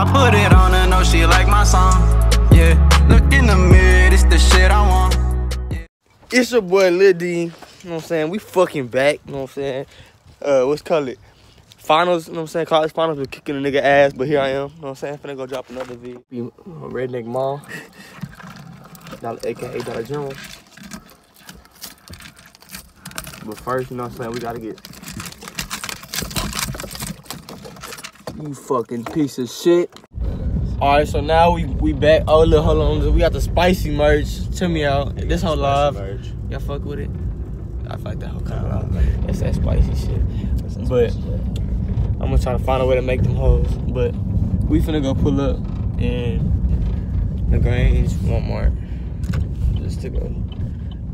I put it on her, know she like my song. Yeah, look in the mirror, it's the shit I want. It's your boy Lil D. You know what I'm saying? We fucking back. You know what I'm saying? Uh, what's call it? Finals, you know what I'm saying? College finals, we're kicking a nigga ass, but here I am. You know what I'm saying? Finna go drop another video. Redneck Mall. Dollar, AKA Dollar General. But first, you know what I'm saying? We gotta get. You fucking piece of shit. All right, so now we we back. Oh, look, hold on. We got the spicy merch. Check me out. This whole live. Y'all fuck with it? I like that whole kind of It's that spicy shit. But I'm gonna try to find a way to make them hoes. But we finna go pull up in LaGrange, Walmart, just to go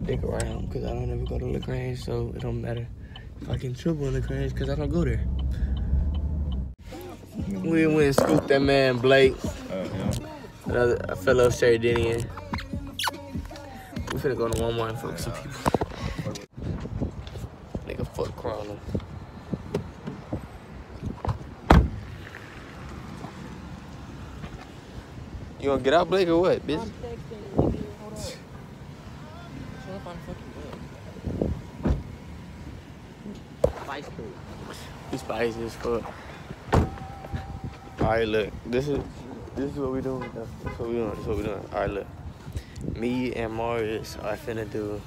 dig around. Cause I don't ever go to the LaGrange, so it don't matter if I can triple in LaGrange, cause I don't go there. We went and scooped that man Blake, another a fellow Sheridan. We finna go to Walmart and fuck some people. Nigga fuck crawling. You gonna get out, Blake, or what, bitch? Spicy as fuck. Alright, look. This is this is what we doing. This is what we doing. This is what we doing. Alright, look. Me and Marius are finna do.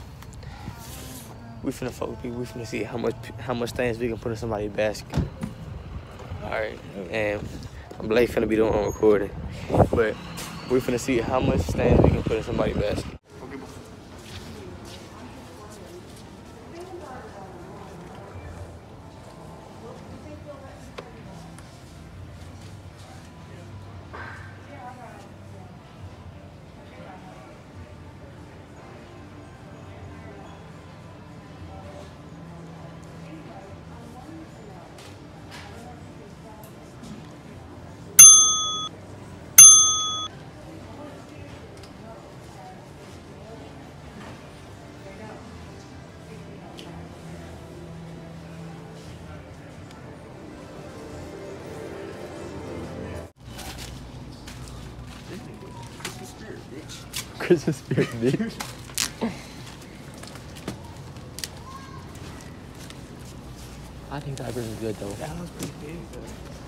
We finna fuck with people. We finna see how much how much things we can put in somebody's basket. Alright, and Blake finna be the one recording, but we finna see how much things we can put in somebody's basket. Christmas spirit, bitch. I think that is good though. That was pretty big though.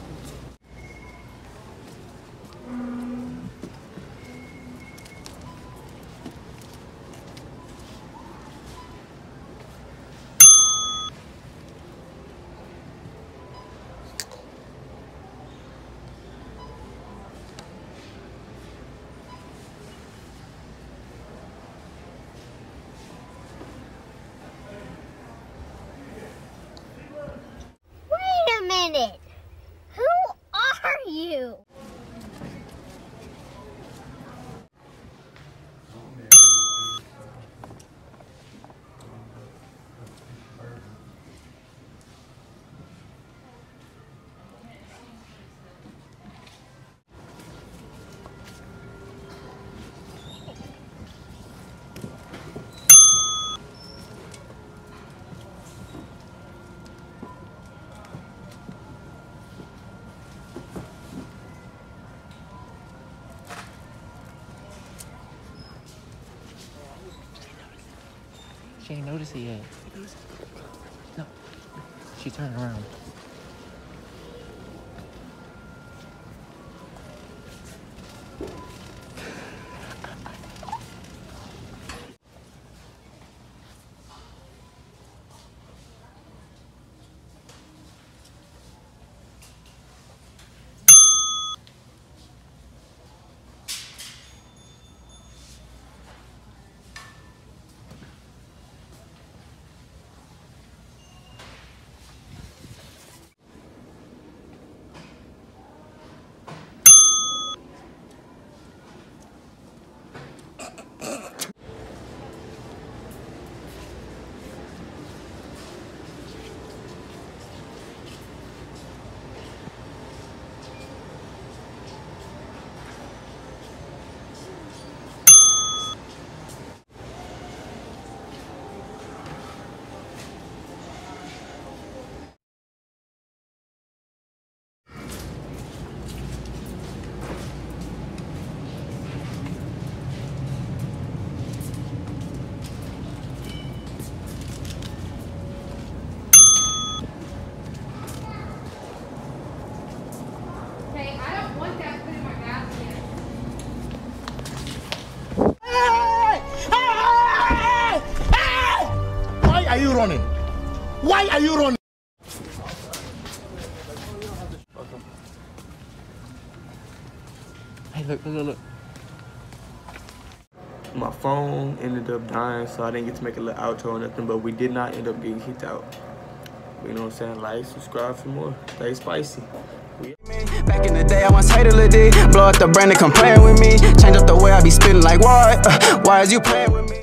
She ain't noticed it yet. No. She turned around. Running? Why are you running? Hey, look, look, look, look. My phone ended up dying, so I didn't get to make a little outro or nothing, but we did not end up getting kicked out. You know what I'm saying? Like, subscribe for more. Stay spicy. Back in the day, I once hated Lil D. Blow up the brand and come playing with me. Change up the way I be spitting like what? Uh, why is you playing with me?